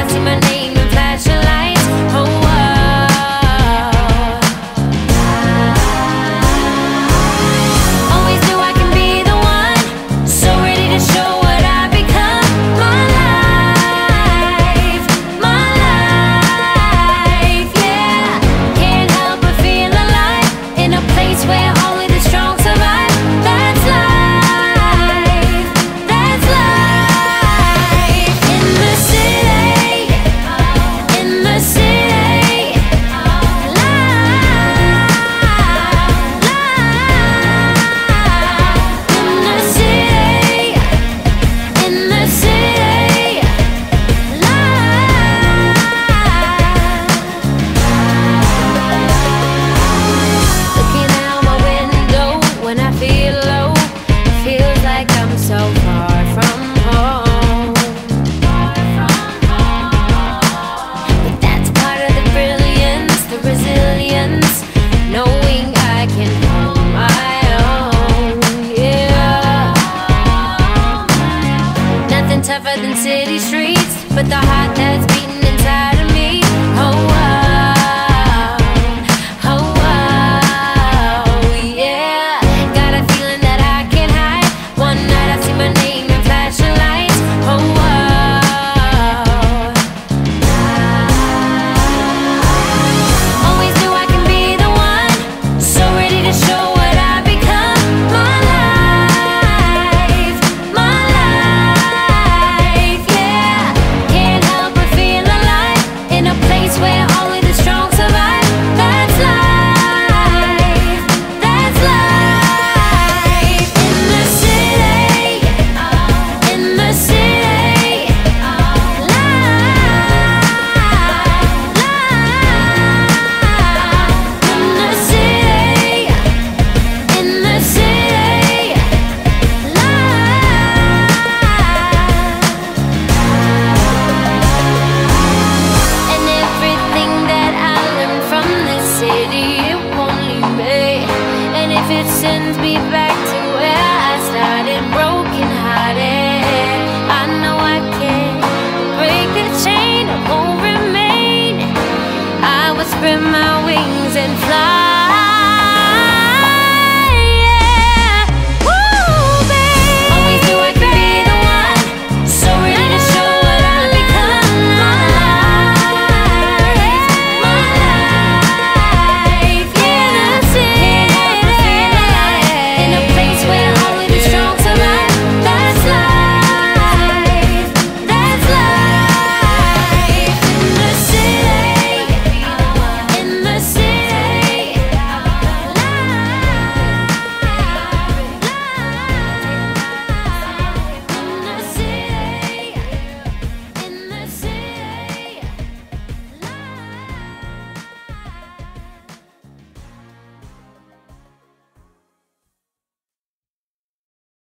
I see my name. so far from home. But that's part of the brilliance, the resilience, knowing I can hold my own. Yeah. Nothing tougher than city streets, but the heart that's beating inside. sends me back to where I started broken hearted I know I can't break the chain, I won't remain. I would spread my